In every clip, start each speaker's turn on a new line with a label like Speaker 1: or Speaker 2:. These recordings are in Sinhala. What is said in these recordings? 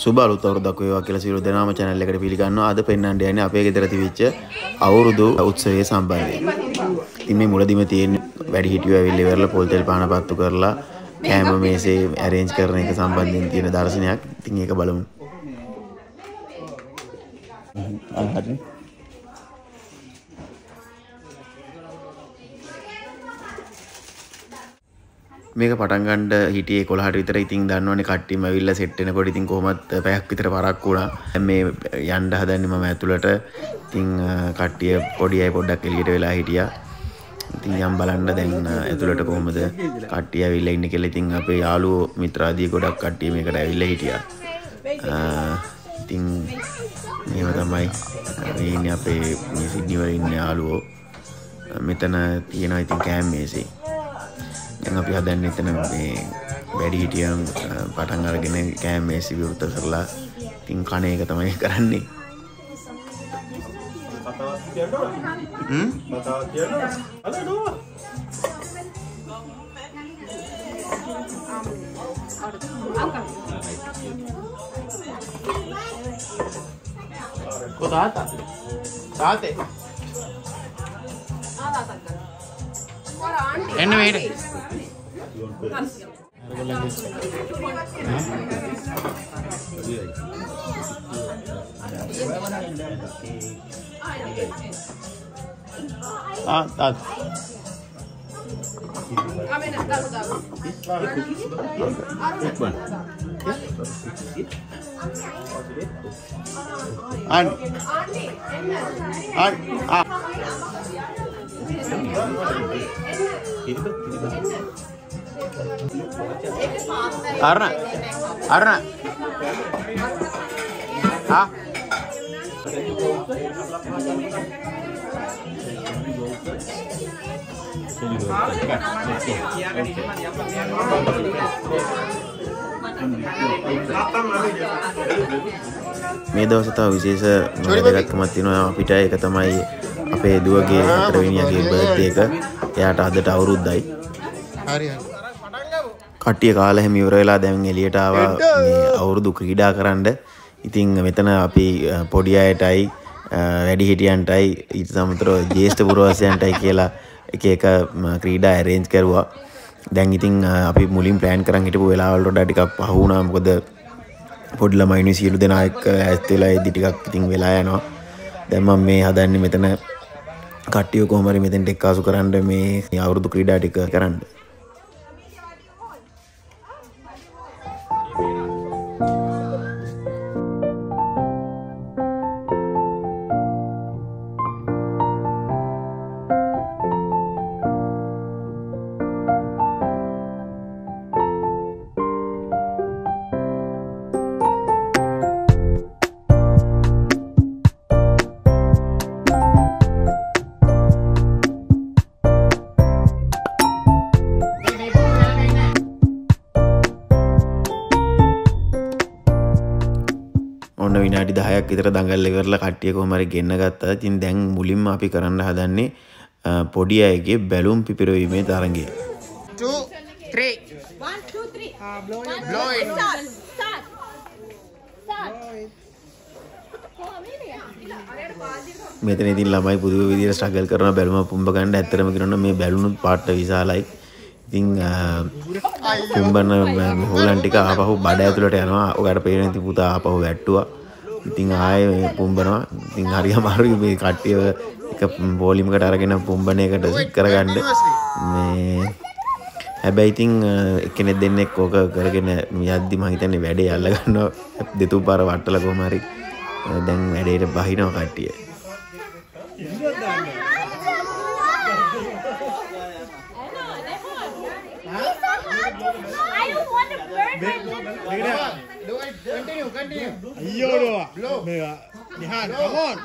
Speaker 1: සුබ අලුත් අවුරුද්දක් වේවා කියලා සියලු දෙනාම channel එකට පිළිගන්නවා. අද පෙන්වන්න යන්නේ අපේ ගෙදර තිබිච්ච අවුරුදු උත්සවයේ සම්බන්ධයෙන්. ඉතින් මේ මුලදිම තියෙන වැඩි හිටියෝ ඇවිල්ලා ඉවරලා පොල් තෙල් පාන පත්තු කරලා කෑම මේසේ arrange කරන එක සම්බන්ධයෙන් තියෙන දර්ශනයක්. ඉතින් ඒක බලමු. හරි. මේක පටන් ගන්න හිටියේ 11ට විතර ඉතින් දන්නවනේ කට්ටියම ඇවිල්ලා සෙට් වෙනකොට ඉතින් කොහොමත් පැයක් විතර පරක් වුණා. දැන් මේ යන්න හදන්නේ මම ඇතුළට. ඉතින් කට්ටිය පොඩි අය පොඩ්ඩක් එළියට වෙලා හිටියා. ඉතින් යම් බලන්න දැන් ඇතුළට කොහොමද කට්ටිය ඇවිල්ලා ඉන්නේ කියලා ඉතින් අපේ යාළුවෝ මිත්‍රාදී ගොඩක් කට්ටිය මේකට ඇවිල්ලා හිටියා. ඉතින් මේව තමයි මේ ඉන්නේ අපේ මේ සිඩ්නි වල ඉන්න යාළුවෝ. මෙතන තියෙනවා ඉතින් කෑම මේසේ. දැන් අපි හදන්න එතන මේ වැඩි හිටියන් පටන් අරගෙන කෑම මේසි විවෘත කරලා ඉතින් කණ එක තමයි කරන්නේ
Speaker 2: Kau tata? Tate? එන්න මේට ආ තාත් අන් අන් ආ අරණ අරණ ආ
Speaker 1: මේ දවස් තව විශේෂ වැදගත්කමක් තියෙනවා අපිට ඒක තමයි අපේ දුවගේ හතරවෙනියගේ බර්ත්ඩේ එක. එයාට අදට අවුරුද්දයි.
Speaker 2: හරි හරි
Speaker 1: කට්ටිය කාලා හැම ඉවර වෙලා දැන් එළියට ආවා මේ අවුරුදු ක්‍රීඩා කරන්න. ඉතින් මෙතන අපි පොඩි අයටයි වැඩි හිටියන්ටයි ඊට සමතරව ජේෂ්ඨ පුරවැසියන්ටයි කියලා එක එක ක්‍රීඩා ඇරේන්ජ් කරුවා. දැන් ඉතින් අපි මුලින් ප්ලෑන් කරන් හිටපු වෙලාවල් වලට ටිකක් පහ වුණා. මොකද පොඩි ළමයිනි සියලු දෙනා එක්ක ඈත් වෙලා ඉදි ටිකක් ඉතින් වෙලා යනවා. දැන් මම මේ හදන්නේ මෙතන කට්ටිය කොහොම හරි මෙතෙන්ට එක්කාසු කරන්න මේ අවුරුදු ක්‍රීඩා ටික කරන්න. 10ක් විතර දඟල් ඉවරලා කට්ටිය කොහම හරි ගෙන්න ගත්තා. ඉතින් දැන් මුලින්ම අපි කරන්න හදන්නේ පොඩි අයගේ බැලුම් පිපිරවීමේ තරඟය.
Speaker 2: 2 3
Speaker 3: One, two, three.
Speaker 2: blow
Speaker 3: Blow
Speaker 2: it
Speaker 3: Start. Start. Start.
Speaker 1: මෙතන ඉතින් ළමයි පුදුම විදිහට ස්ට්‍රගල් කරන බැලුම පුම්බ ගන්න ඇත්තටම කියනවා මේ බැලුණුත් පාට විශාලයි. ඉතින් පුම්බන හොලන් ටික ආපහු බඩ ඇතුළට යනවා. ඔයාලට පේන ඉතින් පුතා ආපහු වැට්ටුවා. ඉතින් ආයේ මේ පුම්බනවා. ඉතින් හරි අමාරුයි මේ කට්ටිය එක වොලියුම් එකට අරගෙන පුම්බන එකට සිත් කරගන්න. මේ හැබැයි ඉතින් එක්කෙනෙක් දෙන්නෙක් ඕක කරගෙන යද්දි මම හිතන්නේ වැඩේ අල්ල ගන්නවා දෙතුන් පාර වට්ටලා කොහම හරි දැන් වැඩේට බහිනවා කට්ටිය.
Speaker 3: Come on! Come on! Come on!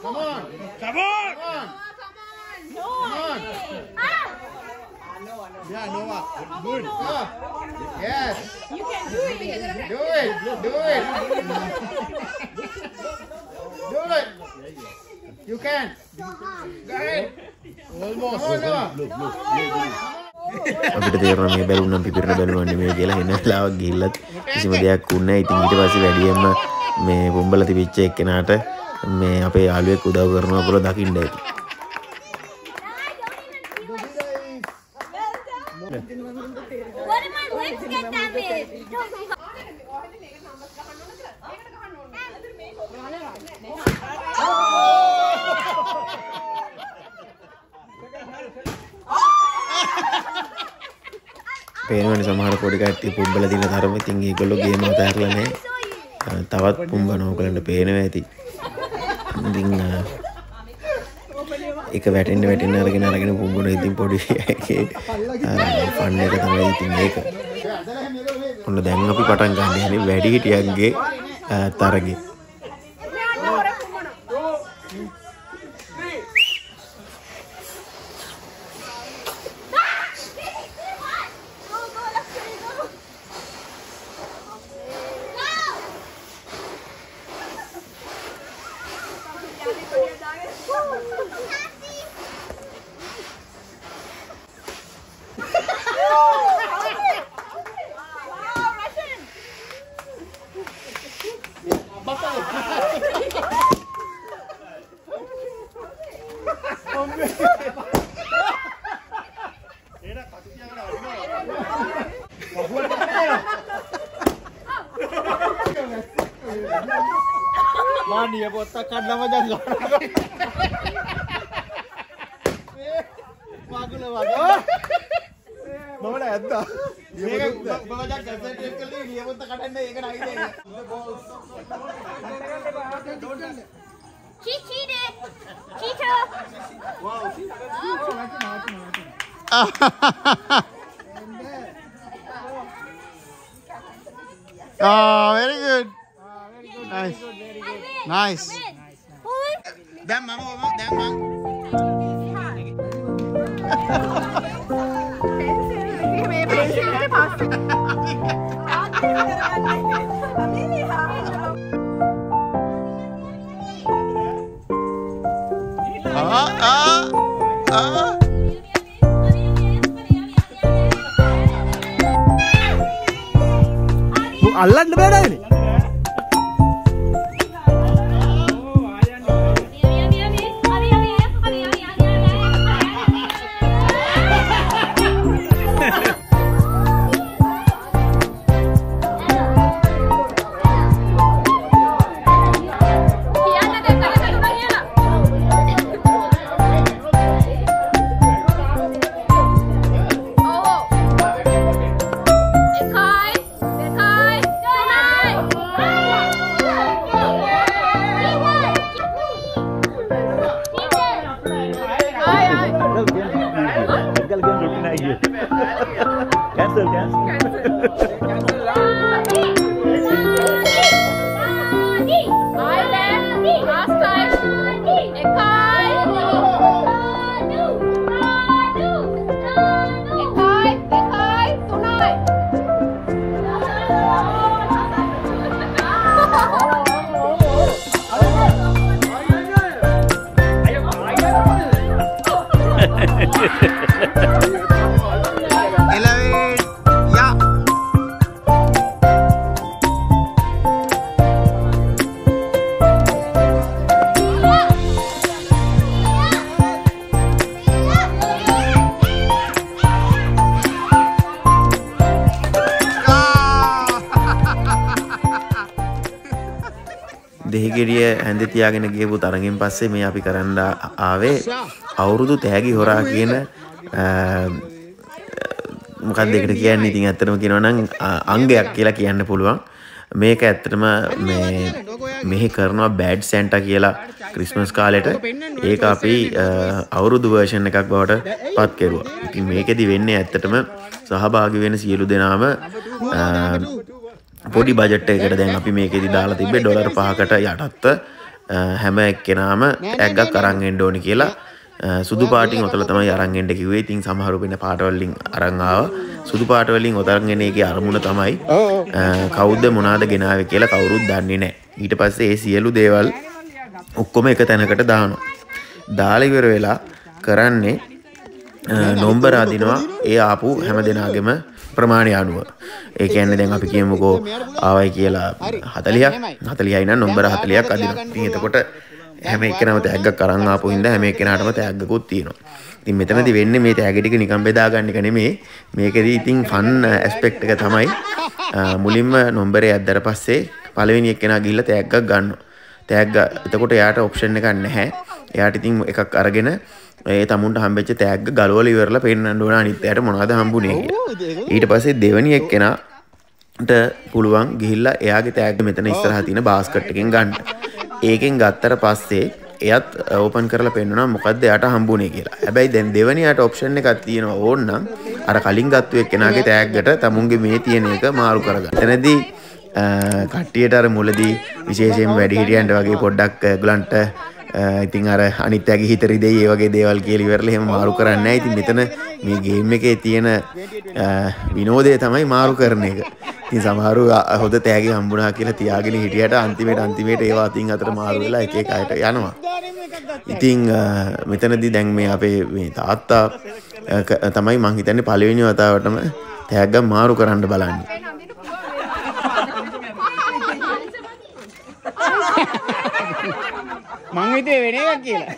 Speaker 2: come on. Come on!
Speaker 4: Come on. Ah! Come
Speaker 2: on. Come on. Come on!
Speaker 3: Come
Speaker 2: on.
Speaker 3: Come
Speaker 4: on. Come
Speaker 2: on. Yes.
Speaker 3: You can do it.
Speaker 2: Do it. Do it. do it. You can. Go ahead.
Speaker 4: Almost.
Speaker 2: Come on Noah.
Speaker 1: අපිට තේරෙනවා මේ බැලුම් නම් පිපිරෙන බැලුම් නෙමෙයි කියලා එන වෙලාවක් ගිහිල්ලත් කිසිම දෙයක් වුණේ නැහැ. ඉතින් ඊට පස්සේ වැඩියෙන්ම මේ බොම්බල තිබිච්ච එක්කෙනාට මේ අපේ යාළුවෙක් උදව් කරනවා කියලා දකින්න ඇති.
Speaker 3: What am I legs get damaged?
Speaker 1: පේනවනේ සමහර පොඩි කට්ටිය පුම්බල දින තරම ඉතින් ඒගොල්ලෝ ගේම අතහැරලා නැහැ. අ, තවත් පුම්බන ඕගලන්ට පේනවා ඇති. ඉතින් අ, එක වැටෙන්න වැටෙන්න අරගෙන අරගෙන පුම්බන ඉතින් පොඩි ෆන් එක තමයි ඉතින් ඒක. ඔන්න දැන් අපි පටන් ගන්න යන්නේ වැඩි හිටියන්ගේ තරගේ.
Speaker 4: මානිය පොත්තක් කඩලම දැන් පාගුල වගේ මමට ඇත්තා. මේක බවජක් කැසට් කළේ ලියපොත්ත කඩන්න ඒක නයිද
Speaker 3: She cheated. Cheater.
Speaker 4: Oh, ආ ආ ආ අල්ලන්න බෑනෑනේ
Speaker 1: හැඳ තියාගෙන ගියපු තරගෙන් පස්සේ මේ අපි කරන්න ආවේ අවුරුදු තෑගි හොරා කියන මොකක් දෙකට කියන්න? ඉතින් ඇත්තටම කියනවනම් අංගයක් කියලා කියන්න පුළුවන්. මේක ඇත්තටම මේ මෙහි කරනවා බෑඩ් සැන්ට කියලා ක්‍රිස්මස් කාලෙට. ඒක අපි අ, අවුරුදු වර්ෂන් එකක් බවට පත් කෙරුවා. ඉතින් මේකෙදි වෙන්නේ ඇත්තටම සහභාගි වෙන සියලු දෙනාම අ, පොඩි බජට් එකකට දැන් අපි මේකෙදි දාලා තිබ්බේ ඩොලර් 5කට යටත්ව. අ, හැම එක්කෙනාම ඇග්ගක් අරන් එන්න ඕනි කියලා සුදු පාටින් ඔතල තමයි අරන් එන්න කිව්වේ. ඉතින් සමහර වෙන පාට වලින් අරන් ආවා. සුදු පාට වලින් ඔතරන් එන එකේ අරමුණ තමයි අ, කවුද මොනවාද ගෙනාවේ කියලා කවුරුත් දන්නේ නැහැ. ඊට පස්සේ ඒ සියලු දේවල් ඔක්කොම එක තැනකට දානවා. දාලා ඉවර වෙලා කරන්නේ නොම්බර අදිනවා ඒ ආපු හැම දෙනාගෙම ප්‍රමාණය අනුව ඒ කියන්නේ දැන් අපි කියමුකෝ ආවයි කියලා හතලියක් හතලියයි නම් නොම්බර හතලියක් අදිනවා. ඉතින් එතකොට හැම එක්කෙනම තෑග්ගක් අරන් ආපු හින්දා හැම එක්කෙනාටම තෑග්ගකුත් තියෙනවා. ඉතින් මෙතනදි වෙන්නේ මේ තෑග ටික නිකන් බෙදා ගන්න එක නෙමෙයි. මේකෙදි ඉතින් ෆන් ඇස්පෙක්ට් එක තමයි අ, මුලින්ම නොම්බරේ ඇද්දට පස්සේ පළවෙනි එක්කෙනා ගිහිල්ලා තෑග්ගක් ගන්නවා. තෑග්ග එතකොට එයාට ඔප්ෂන් එකක් නැහැ. එයාට ඉතින් එකක් අරගෙන ඒ තමුන්ට හම්බෙච්ච තෑග්ග ගලවල ඉවරලා පෙන්නන්න ඕන මොනවද හම්බුනේ කියලා ඊට පස්සේ දෙවෙනි එක්කෙනාට පුළුවන් ගිහිල්ලා එයාගේ තෑග්ග මෙතන ඉස්සරහා තියෙන බාස්කට් එකෙන් ගන්න ඒකෙන් ගත්තට පස්සේ එයත් ඕපන් කරලා පෙන්වනවා මොකද්ද එයාට හම්බුනේ කියලා. හැබැයි දැන් දෙවෙනියට ඔප්ෂන් එකක් තියෙනවා ඕන්නම් අර කලින් ගත්තු එක්කෙනාගේ තෑග්ගට තමුන්ගේ මේ තියෙන එක මාරු කරගන්න. එතනදී අ, කට්ටියට අර මුලදී විශේෂයෙන් වැඩිහිටියන්ට වගේ පොඩ්ඩක් ඒගොල්ලන්ට අ, ඉතින් අර අනිත් අයගේ හිත රිදෙයි ඒ වගේ දේවල් කියලා ඉවරලා එහෙම මාරු කරන්නේ නැහැ. ඉතින් මෙතන මේ ගේම් එකේ තියෙන අ, විනෝදය තමයි මාරු කරන එක. ඉතින් සමහරු අ- හොඳ තෑගි හම්බුණා කියලා තියාගෙන හිටියට අන්තිමේට අන්තිමේට ඒවා අතින් අතට මාරු වෙලා එක එක අයට යනවා. ඉතින් අ, මෙතනදී දැන් මේ අපේ මේ තාත්තා අ, ක- තමයි මං හිතන්නේ පළවෙනි වතාවටම තෑග්ගක් මාරු කරන්න බලන්නේ.
Speaker 4: මං හිතුවේ වෙන එකක් කියලා.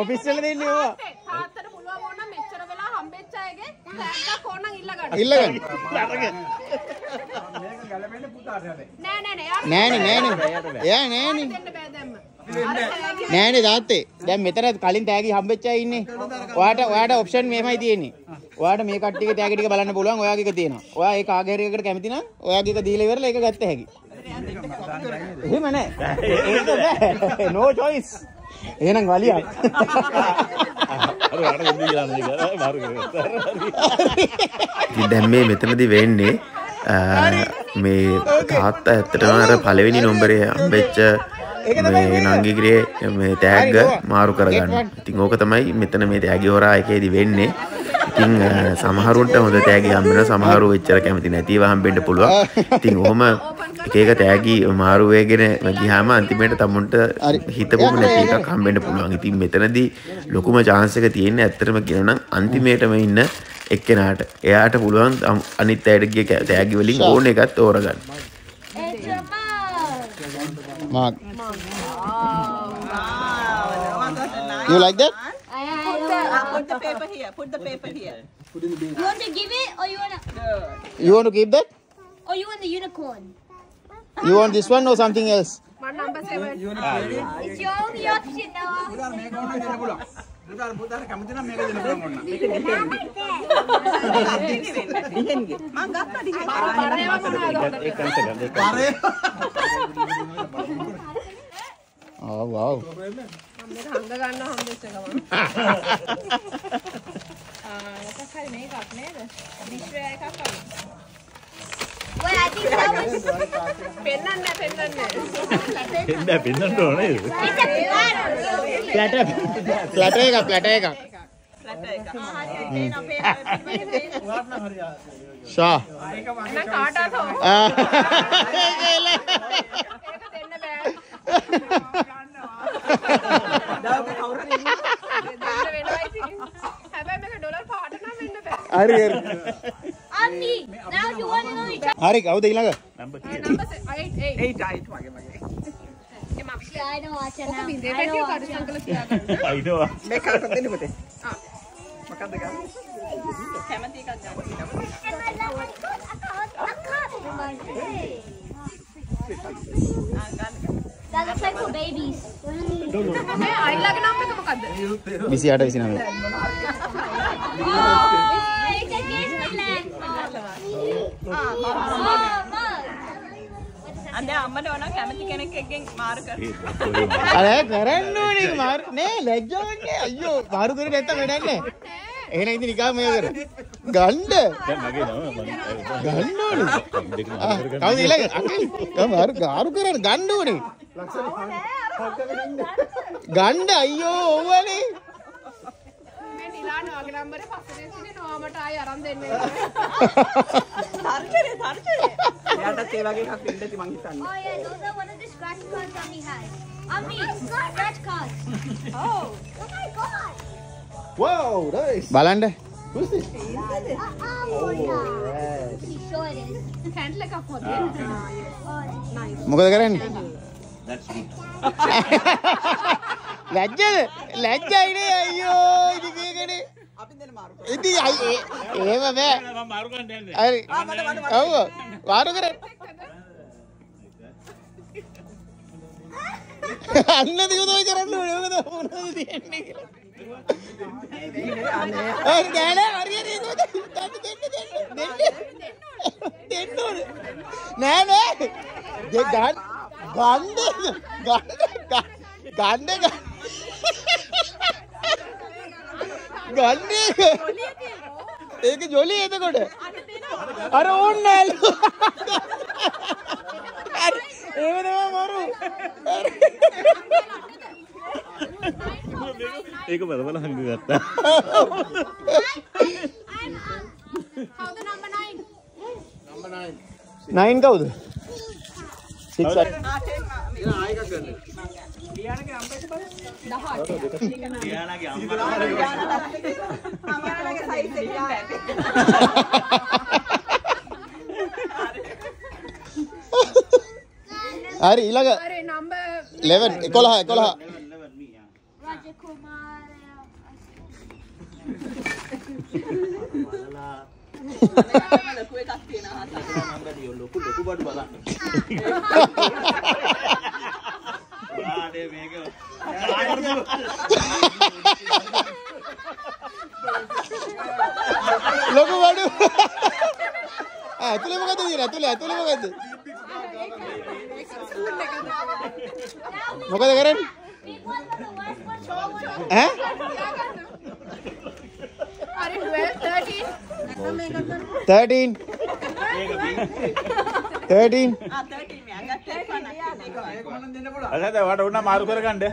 Speaker 4: ඔෆිස් වල දෙන්නේ ඕවා.
Speaker 5: තාත්තට පුළුවන් ඕන මෙච්චර වෙලා හම්බෙච්ච අයගේ තෑග්ගක් ඕනනම් ඉල්ල ගන්න.
Speaker 4: ඉල්ලගන්න.
Speaker 5: නෑ නෑ නෑ යාට
Speaker 4: නෑනේ නෑනේ. එයා නෑනේ.
Speaker 5: දෙන්න බෑ දැම්ම.
Speaker 4: නෑනේ තාත්තේ. දැන් මෙතන කලින් තෑගි හම්බෙච්ච අය ඉන්නේ. ඔයාට ඔයාට ඔප්ෂන් මෙහෙමයි තියෙන්නේ. ඔයාට මේ කට්ටියගේ තෑගි ටික බලන්න පුළුවන්. ඔයාගේ එක තියෙනවා. ඔයා ඒක ආගේ හරි එකකට කැමති නම් ඔයාගේ එක දීලා ඉවරලා ඒක ගත්ත හැකි. එහෙම නෑ. ඒක බෑ. no choice. එහෙනම් වලියක්.
Speaker 1: දැන් මේ මෙතනදි වෙන්නේ මේ තාත්තා ඇත්තටම අර පළවෙනි නොම්බරේ හම්බෙච්ච මේ නංගිගිරියේ මේ තෑග්ග මාරු කරගන්න. ඉතින් ඕක තමයි මෙතන මේ තෑගි හොරා එකේදී වෙන්නේ. ඉතින් සමහරුන්ට හොඳ තෑගි හම්බ වෙනවා සමහරු එච්චර කැමති නැතිව හම්බෙන්න පුළුවන්. ඉතින් ඔහොම එක එක තෑගි මාරු වෙගෙන ගියාම අන්තිමේට තමුන්ට හිතපොම නැති එකක් හම්බෙන්න පුළුවන්. ඉතින් මෙතනදී ලොකුම chance එක තියෙන්නේ ඇත්තටම කියනනම් අන්තිමේටම ඉන්න එක්කෙනාට. එයාට පුළුවන් අනිත් අයට ගිය කෑ- තෑගි වලින් ඕන එකක්
Speaker 3: your mug.
Speaker 4: Mark. You like that?
Speaker 6: Put the paper here. Put the paper here.
Speaker 3: you want to give it or you want to,
Speaker 4: You want to keep that?
Speaker 3: or you want the unicorn?
Speaker 4: You want this one or something else?
Speaker 5: මම number 7
Speaker 3: It's your only option now.
Speaker 6: දිහෙන්ගේ. මං ගත්තා දිහෙන්.
Speaker 4: Oh wow.
Speaker 5: හංග ගන්න හම්බෙච්ච ගමන්. ආ මොකක් හරි මේකක් නේද? විශ්වය එකක් වගේ.
Speaker 3: That was.
Speaker 5: පෙන්නන්න පෙන්නන්න.
Speaker 3: It's a platter.
Speaker 4: Platter එකක් platter එකක්.
Speaker 6: රට එක. ආ හරි හරි තේන අපේ
Speaker 4: ෂා.
Speaker 5: එහෙනම් කාටවත්. ඒක දෙන්න බෑ. දෙන්න වෙනවා ඉතින්. හැබැයි මේක ඩොලර් පාට නම් වෙන්න බෑ.
Speaker 4: හරි හරි.
Speaker 3: Auntie, now you want to know each
Speaker 4: ඊළඟ?
Speaker 5: නම්බර් 8 8
Speaker 6: ඒයි ටයිට් වගේ මගේ.
Speaker 3: Yeah, I know watch it now. I know watch it.
Speaker 5: කළ තියාගන්න.
Speaker 6: මේ කරකට දෙන්න පුතේ.
Speaker 5: ආ.
Speaker 6: මොකද්ද ගන්න? කැමති එකක් ගන්න.
Speaker 3: That looks like for babies.
Speaker 5: මේ අයිලාගේ නම් එක මොකද්ද?
Speaker 4: 28 29.
Speaker 3: Oh, it's a Disneyland mug. Oh, mug.
Speaker 6: අනේ අම්මට ඕන කැමති කෙනෙක් එක්ගෙන් මාරු කර.
Speaker 4: අර කරන්න ඕනේ මාරු නේ ලැජ්ජාවක් නෑ අයියෝ මාරු කරේ නැත්තම් වැඩක් නෑ. එහෙනම් ඉතින් නිකන් මේක කර. ගන්න. ගන්න ඕනේ. කවුද ඊළඟ? අකිල්. කම මාරු මාරු කරන්න ගන්න ඕනේ. ගන්න අයියෝ ඕවනේ.
Speaker 5: මේ නිලාන වගේ නම්බරේ පස්සේ දෙන්නේ නෝමට ආයි අරන් දෙන්න.
Speaker 6: තර්ජනේ තර්ජනේ. එයාට cards ඒ වගේ එකක් වෙන්න ඇති මං හිතන්නේ.
Speaker 3: Oh yeah, those are one of the scratch cards Ami has. Ami, scratch cards. Oh. Oh my god.
Speaker 2: Wow, nice.
Speaker 4: බලන්ඩ
Speaker 2: Who's this?
Speaker 3: Uh, oh, yeah. Pretty
Speaker 4: ලැජ්ජද? ලැජ්ජයිනේ අයියෝ ඉදිකේකනේ
Speaker 6: අපි දෙන්න මාරු කරමු.
Speaker 4: ඉති අයි ඒ- ඒම බෑ හරි ඔව් වාරු කර අන්න දියුතුයි කරන්න ඕනේ. මොකද මොනවද තියන්නේ කියලා. හරි නෑ නෑ හරි හරි ඒක දෙන්න දෙන්න දෙන්න. දෙන්න ඕනේ. නෑ නෑ. දෙ ගන්න ගන්න ගන්න ගන්න. ගන්න ඒක ජොලි එතකොට. අර ඕන්න හරි, ඒක තමයි මරු.
Speaker 1: ඒක බලබල හඟ ගත්තා.
Speaker 5: Nine?
Speaker 4: නයින් කවුද සික්ස්
Speaker 6: ආ ටෙන් ලියානගේ නම්බර් එක බලන්න. ලියානගේ සයිස් එක ලියානගේ.
Speaker 4: හරි ඊළඟ
Speaker 5: අර number
Speaker 4: 11 11 11
Speaker 3: Rajakumar.
Speaker 6: ලොකු එකක් තියෙනවා.
Speaker 4: ලොකු බඩු ආ ඇතුලේ මොකද තියෙන්නේ ඇතුලේ ඇතුලේ මොකද මොකද කරන්නේ
Speaker 3: Big one for the worst one, small one.
Speaker 4: ඈ
Speaker 5: අර 12 13
Speaker 4: 13 13
Speaker 6: ආ 13 මෙයා ගත්තා ඒක නෑ. ඒක මොනවද දෙන්න පුළුවන්.
Speaker 1: අසද වට උන්න මාරු කරගන්න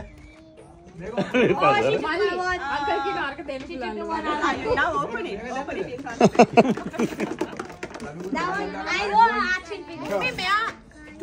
Speaker 5: මල්ලි අංකල් කියන අරක දෙන්න පුළුවන්
Speaker 6: now open it. Open it in front of you.
Speaker 3: That one, I want action figure.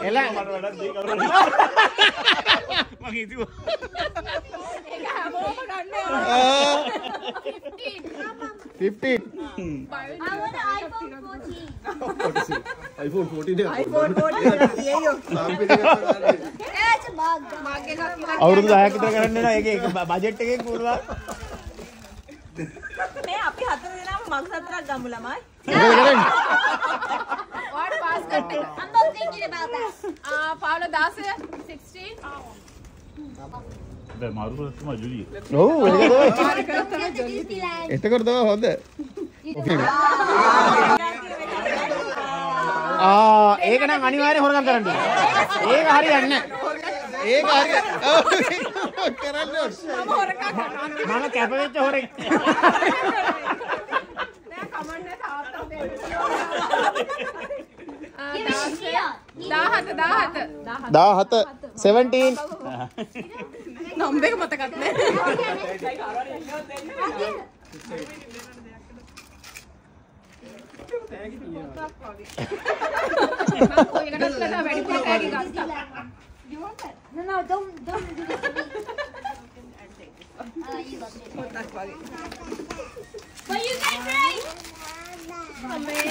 Speaker 5: කියලා
Speaker 4: අවුරුදු 10ක් විතර කරන්න ඒක ඒක බජට් එකෙන් පුළුවන්
Speaker 6: මේ අපි හතර දෙනාම මග සතරක් ගමු ළමයි.
Speaker 4: මොකද කරන්නේ
Speaker 3: I'm not thinking about that.
Speaker 5: ආ පාවල 16 16
Speaker 1: දැන් මාරු කරත්තුමා ජුලිය
Speaker 4: ඔව් ඒක තමයි
Speaker 3: Disneyland.
Speaker 4: එතකොට තමයි හොඳ ආ ඒක නම් අනිවාර්යෙන් හොරගම් කරන්න. ඒක හරියන්නේ නැහැ. ඒක හරිය කරන්න ඕනේ. මම කැප වෙච්ච හොරෙක්.
Speaker 5: නෑ කමන්නේ තාත්තා දෙන්න ආ
Speaker 3: Give me here.
Speaker 5: 17 17
Speaker 4: 17 17
Speaker 5: නම්බර එක මතකත් නෑ මම කොයකටත් වඩා වැඩිපුර කෑලි ගත්තා
Speaker 3: You want that? No, no, don't, don't do this to me. Uh, you love it.
Speaker 6: පොත්තක් වගේ.
Speaker 3: But you get great.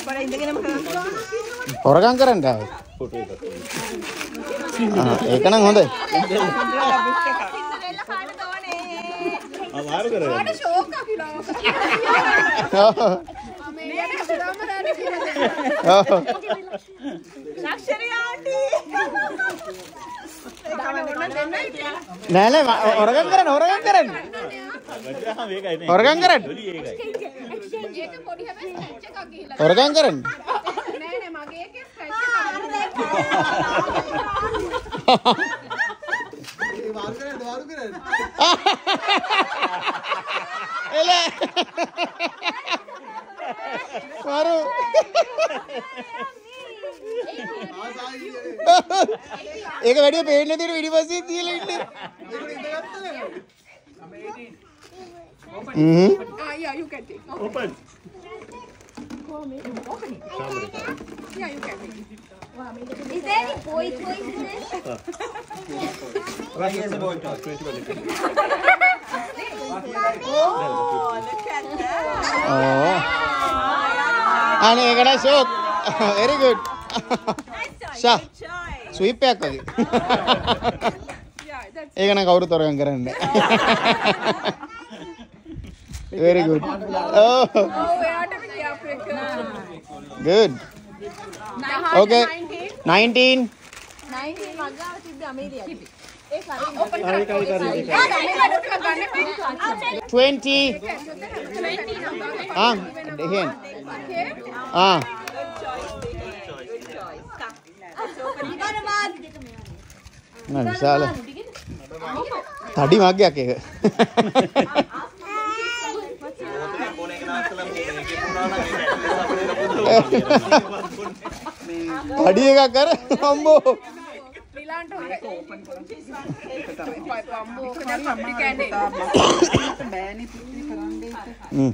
Speaker 6: පොඩ ඉඳගෙනම කරන්න පුළුවන්.
Speaker 4: හොරගම් කරන්න ආව. ආ ඒක නම් හොඳයි.
Speaker 5: සින්දරෙල්ලා කාට දෝනේ
Speaker 1: මාරු කරගන්න
Speaker 5: ඔයාට ෂෝක් අපිලා
Speaker 4: ඔව්.
Speaker 5: මේකට හදම රැඳි කියලා
Speaker 4: ඔව්.
Speaker 6: Luxury aunty.
Speaker 4: නෑ නෑ ම- හොරගම් කරන්න හොරගම් කරන්න.
Speaker 5: එකේ
Speaker 4: එල. මරු. ඒක වැඩිය පේන්නේ නැතිව ඉනිවර්සිටි තියලා ඉන්නේ. හ්ම්.
Speaker 5: Ah, yeah, you can take.
Speaker 2: Open.
Speaker 5: Yeah, you can take.
Speaker 3: Is there any boy toys in this?
Speaker 6: Oh, look at that.
Speaker 4: ඕ. අනේ ඒකට ෂෝක්. very good. ෂා
Speaker 6: Choice.
Speaker 4: ස්වීප් එකක් වගේ.
Speaker 5: Yeah, that's
Speaker 4: ඒක නම් කවුරුත් තරගම් කරන්නේ. very good. Oh,
Speaker 5: oh, එයාට ගියා Africa.
Speaker 4: Good. Okay. 19
Speaker 6: 19 මගාව තිබ්බ අමේරියාවේ.
Speaker 5: Open කර.
Speaker 2: Kari, kari, kari.
Speaker 5: ගන්න.
Speaker 4: 20 ආ දෙහෙන් ආ නෑ විශාල තඩි මග්ගයක් ඒක තඩි එකක් කර අම්බෝ
Speaker 5: ඊළාන්ට අම්මෝ කඩ කම්පි කෑනේ.
Speaker 4: Mm.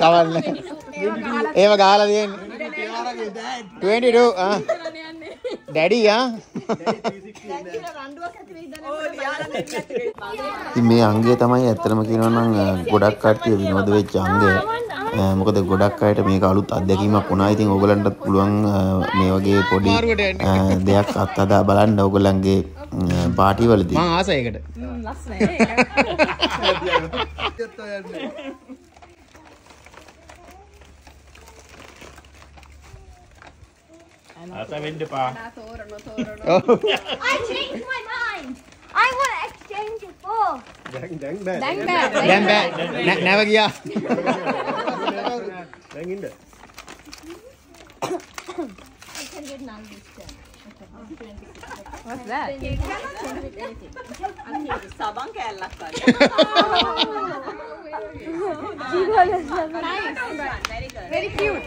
Speaker 4: කවන්න. ඒම ගාලා තියෙන්නේ. 22 ආ. ඩැඩි ආ.
Speaker 1: මේ අංගය තමයි ඇත්තටම කියනවා නම් ගොඩක් කට්ටිය විනෝද වෙච්ච අංගය. මොකද ගොඩක් අයට මේක අලුත් අත්දැකීමක් වුණා. ඉතින් ඕගලන්ටත් පුළුවන් මේ වගේ පොඩි දෙයක් අත්හදා බලන්න ඕගලන්ගේ පාටි වලදී.
Speaker 4: මං ආසයකට
Speaker 5: තෝරන තෝරන.
Speaker 3: I changed my mind. I want to exchange it for.
Speaker 2: Dang, dang, dang.
Speaker 5: දැන් බෑ.
Speaker 4: දැන් බෑ නෑ- නැව ගියා
Speaker 2: Dang in there.
Speaker 5: What's that?
Speaker 6: Sabang kella.
Speaker 5: Very good.
Speaker 6: Very cute.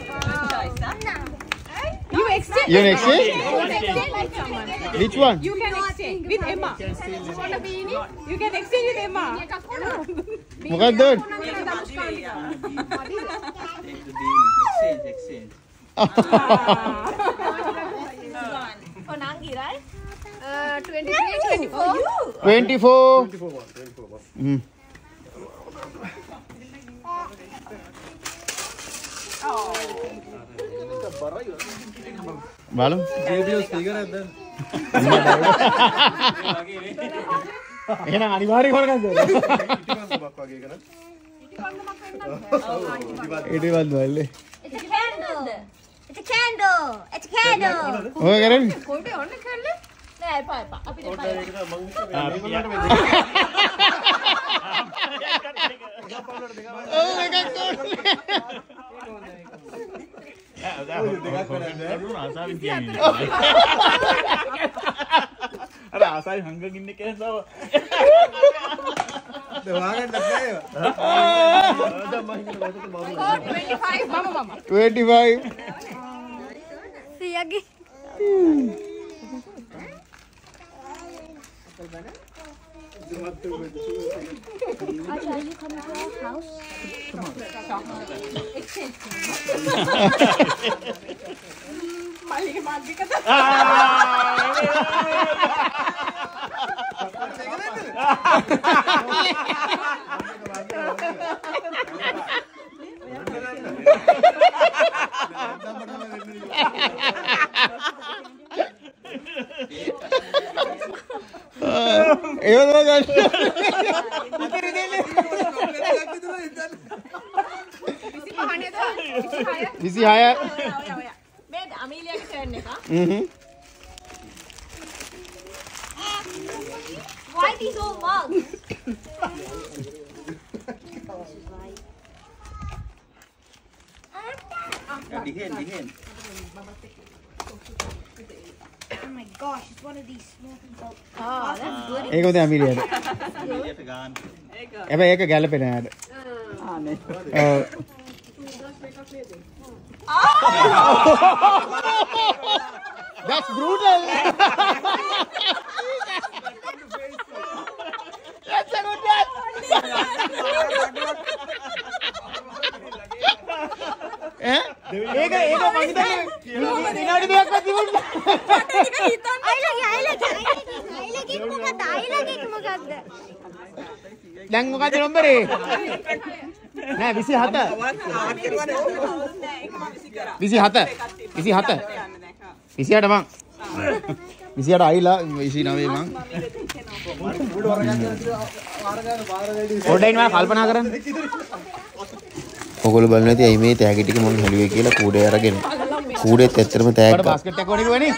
Speaker 5: You exchange.
Speaker 4: You
Speaker 5: exchange?
Speaker 4: Which one?
Speaker 5: You can exchange with Emma. You can exchange with Emma.
Speaker 4: Mukaddar.
Speaker 6: Exchange, exchange. right?
Speaker 5: Uh, 23, 24.
Speaker 4: 24
Speaker 2: 24 one, 24 one.
Speaker 4: Mm. බලමු එහෙනම් අනිවාර්යයෙන් හොරගන්න
Speaker 2: ඉටිපන්දමක් වගේ කරා.
Speaker 4: ඉටිවත් බල්ලේ
Speaker 3: It's a candle. It's a candle. It's a candle.
Speaker 4: ඔය කරන්නේ
Speaker 5: කොහොමද ඔන්න කල්ල?
Speaker 6: නෑ එපා එපා. අපිට එපා.
Speaker 2: ඒක මම
Speaker 4: ඔව් එකක් ඕනේ
Speaker 7: අර ආසයි හංගගින්න කෙනසාව
Speaker 5: Oh, 25. මම මම.
Speaker 4: 25
Speaker 3: සියගේ Acha, are you coming to our house?
Speaker 5: මල්ලිගේ මාධ්‍යකත.
Speaker 4: ඒව
Speaker 6: ජය මේ අමීලියගේ ටර්න් එක.
Speaker 4: හ්ම්.
Speaker 3: Why these old mugs? Behind, behind. Oh my gosh, it's one of these small things out. Oh, ah, that's good.
Speaker 4: ඒක උදේ අමීලියට. අමීලියට ගන්න. ඒක. හැබැයි ඒක ගැලපෙන්නේ නැහැ. ආ නේ. ඔව්. That's brutal. That's a good one. ඈ? ඒක ඒක මං හිතන්නේ විනාඩි දෙකක්වත් තිබුණා.
Speaker 3: අයිලගේ අයිලගේ අයිලගේ මොකක්ද අයිලගේ මොකක්ද
Speaker 4: දැන් මොකද නම්බරේ? නෑ 27. 27. 27. 28 මං. 28 අයිලා 29 මං. පොඩ්ඩයින් මම කල්පනා කරන්න.
Speaker 1: ඔගොල්ලෝ බලන්න ඇති ඇයි මේ තෑගි ටික මම හැලුවේ කියලා කූඩේ අරගෙන කූඩේත් ඇත්තටම තෑග්ගක්
Speaker 4: බාස්කට් එකක් ඕනේ කිව්වනේ.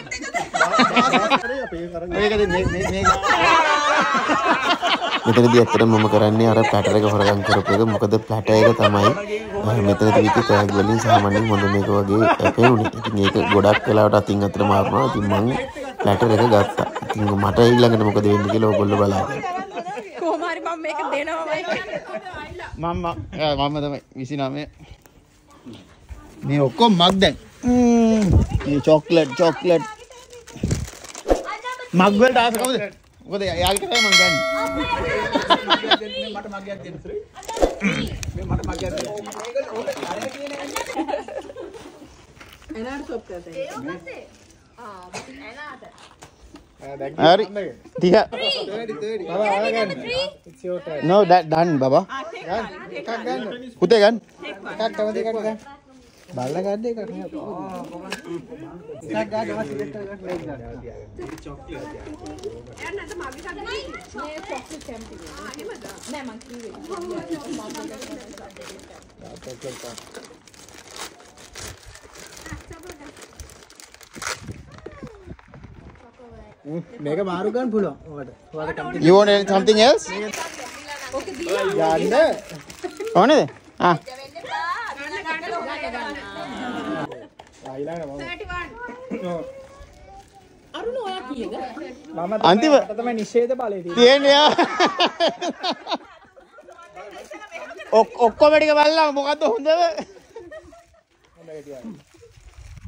Speaker 4: මේකද මේ මේ මේ
Speaker 1: මෙතනදී ඇත්තටම මම කරන්නේ අර ප්ලැටර් එක හොරගම් කරපු එක මොකද ප්ලැටර් එක තමයි මෙතන තිබිච්ච තෑග් වලින් සාමාන්‍යයෙන් හොඳ මේක වගේ පේනුනේ. ඉතින් ඒක ගොඩක් වෙලාවට අතින් අතට මාරනවා. ඉතින් මම ප්ලැටර් එක ගත්තා. ඉතින් මට ඊළඟට මොකද වෙන්නේ කියලා ඔයගොල්ලෝ බලන්න.
Speaker 5: කොහොම හරි මම මේක දෙනවමයි
Speaker 4: මම මම තමයි 29 මේ ඔක්කොම මක් දැන් මේ චොක්ලට් චොක්ලට් මක් වලට ආස කවුද මොකද යාගේ තමයි මං ගන්නේ. හරි. ටික. No that done baba. පුතේ ගන්න එකක් කැමති එකක් ගන්න බල්ලා ගන්න එකක් නේ. එකක් ගන්න ඊට පස්සේ එකක් ලේක් ගන්න. මේක මාරු ගන්න පුළුවන්. ඔයාලට. ඔයාලට you want something else? යන්න ඕනේද ආ අන්තිම තමයි නිෂේධ බලය තියෙන්නේ ඔක්- ඔක්කොම ටික බලලා මොකද්ද හොඳද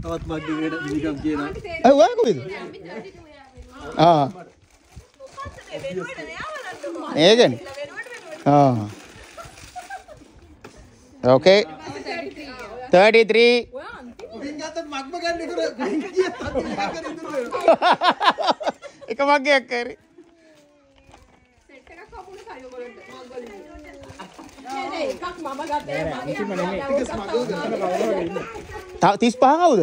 Speaker 2: තවත් මග්ගකට නිකම් කියනවා.
Speaker 4: අය ඔයා කොහෙද? ආ. ඒකනේ ආ ඕකේ 33
Speaker 2: මග්ම ගන්න කර
Speaker 4: එක මග්ගයක් කරේ. තව 35 කවුද?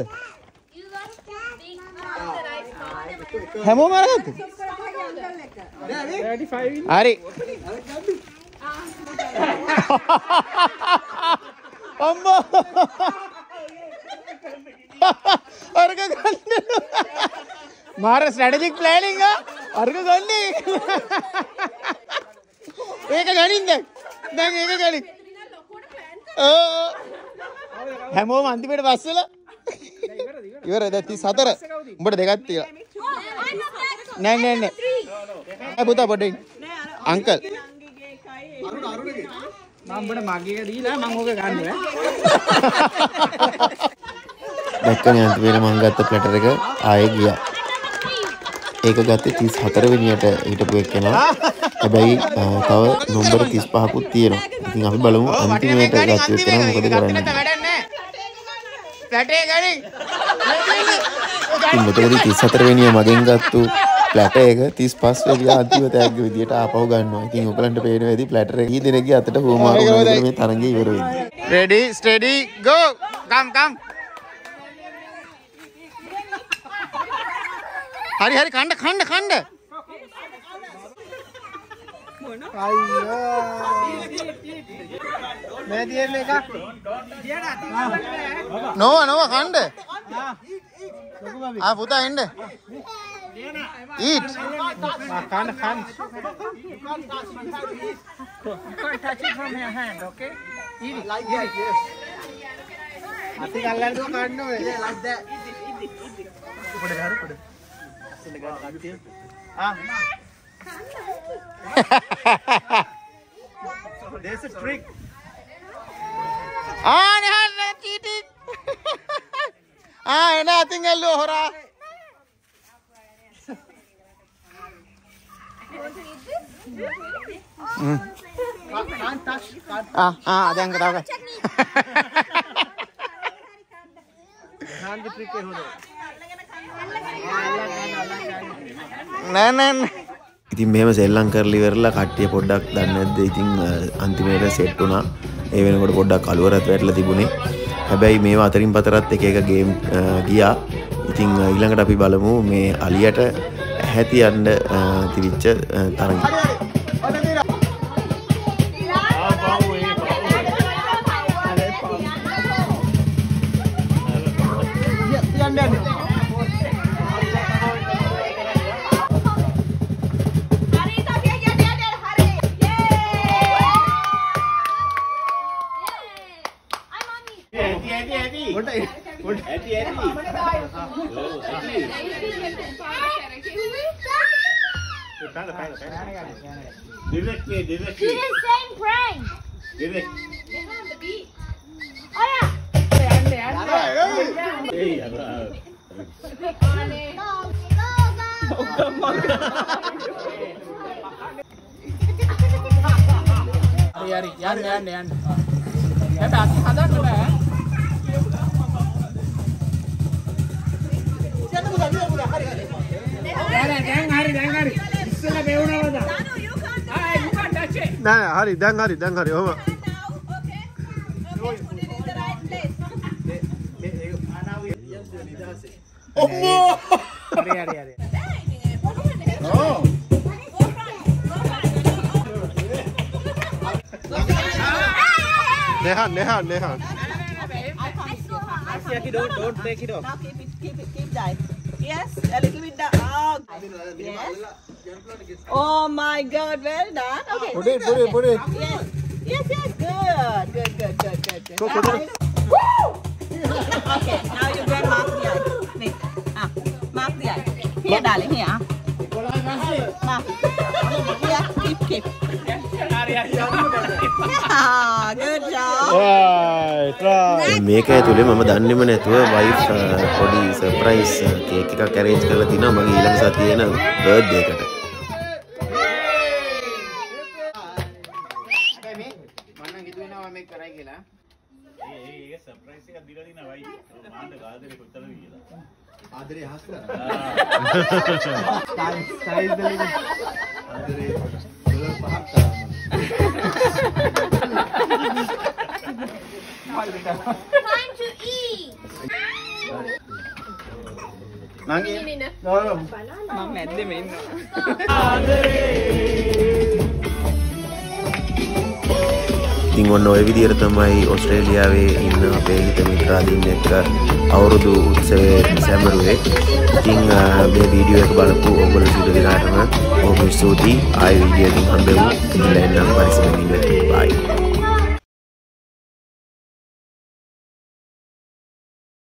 Speaker 4: හැමෝම අරගත්තේ? හරි අම්මා අර්ග ගන්න මාර ස්ට්‍රැටජික් ප්ලෑනිං අර්ග ගන්නේ ඒක ගනින් දැන් දැන් ඒක ගනින් ඕ හැමෝම අන්තිමට පස්සල ඉවර දැන් 34 උඹට දෙකක් තියලා නෑ නෑ නෑ ඒ පුතා පොඩ්ඩක් අංකල්
Speaker 1: දැක්කනේ අන්තිමේට මං ගත්ත ප්ලැටර් එක ආයේ ගියා. ඒක ගත්තේ 34 වෙනියට හිටපු එක්කෙනා. හැබැයි තව නම්බර 35කුත් තියෙනවා. ඉතින් අපි බලමු අන්තිමේට ගත්ත එක්කෙනා මොකද කරන්නේ.
Speaker 4: පැටේ ගනින්
Speaker 1: ඉතින් මෙතනදී 34 වෙනිය මගෙන් ගත්තු ප්ලැටර් එක 35 වෙනිය අන්තිම තෑග්ග විදියට ආපහු ගන්නවා. ඉතින් ඔයගලන්ට පේනවා ඇති ප්ලැටර් එක. කී දෙනෙක්ගේ අතට වුණාද මේ තරඟය ඉවර
Speaker 4: steady? Go! Come come. හරි හරි. කණ්ඩ කණ්ඩ කණ්ඩ. නොව නොව කණ්ඩ. ආ පුතා එන්න ඊට් කන්න කන්න
Speaker 2: අති කල්ලන්න කන්න ඔය like that
Speaker 7: පොඩ ගහර පොඩ. සෙල්ල ගන්න කට්ටිය. ආ. There's a trick.
Speaker 4: ආ නහන්න චීටින් ආ එන අතින් ඇල්ලුව හොරා
Speaker 2: can't touch can't
Speaker 4: ආ ආ දැන් කතාව කර.
Speaker 2: can't the trick එක හොඳ
Speaker 4: නෑ නෑ නෑ.
Speaker 1: ඉතින් මෙහෙම සෙල්ලම් කරලි වෙරලා කට්ටිය පොඩ්ඩක් දන්නේ නැද්ද? ඉතින් අ, අන්තිමේට සෙට් වුණා. ඒ වෙනකොට පොඩ්ඩක් කලවරත් වැටලා තිබුණේ. හැබැයි මේවා අතරින් පතරත් එක එක ගේම් අ, ගියා. ඉතින් අ, ඊළඟට අපි බලමු මේ අලියට ඇහැති යන්න අ,
Speaker 8: හරි හරි යන්න යන්න යන්න. හැබැයි අති හදන්න බෑ. නෑ නෑ දැන් හරි දැන් හරි. it
Speaker 2: නෑ හරි. දැන් හරි දැන් හරි. ඔහම Nehan, Nehan,
Speaker 8: Nehan. Don't, don't, take it off.
Speaker 6: Now keep it, keep it, keep that. Yes, a little bit down. Oh, yes. Oh my God, well done. Okay.
Speaker 2: Put it, put it, put it.
Speaker 6: Yes, yes, yes. Good, good, good, good, good. good.
Speaker 2: Go, go, go.
Speaker 6: Woo! okay, now you go mark the eye. Wait, ah, mark the eye. Here, darling, here. Ah. Mark. Here, keep, keep. Yeah, good job.
Speaker 1: මේක ඇතුළේ මම දන්නෙම නැතුව වයිෆ් පොඩි සර්ප්‍රයිස් කේක් එකක් ඇරේන්ජ් කරලා තිනවා මගේ ඊළඟ සතියේ යන බර්ත්ඩේ එකට
Speaker 4: හැබැයි මේ මම නම් හිතුවෙනවා මේක කරයි කියලා
Speaker 7: ඒ ඒක සර්ප්‍රයිස් එකක් දීලා දිනා වයි. මාන්න ගාදරේ කොච්චරද කියලා.
Speaker 2: ආදරේ හස් කරා
Speaker 7: සයිස් දෙලක.
Speaker 2: ආදරේ ඩොලර් පහක් කරා
Speaker 3: Time to eat.
Speaker 4: නංගි
Speaker 6: මම මැද්දෙම ඉන්නවා.
Speaker 1: ඉතින් ඔන්න ඔය විදිහට තමයි ඔස්ට්‍රේලියාවේ ඉන්න අපේ හිත මිත්‍රාදීන් එක්ක අවුරුදු උත්සවය සැමරුවේ. ඉතින් මේ වීඩියෝ එක බලපු ඔයගොල්ලෝ සියලු දෙනාටම බොහොම ස්තුතියි. ආයෙ වීඩියෝ එකකින් හම්බෙමු. ඉතින් එන්නම් පරිස්සමෙන් ඉන්න. බයි